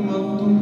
مكتوب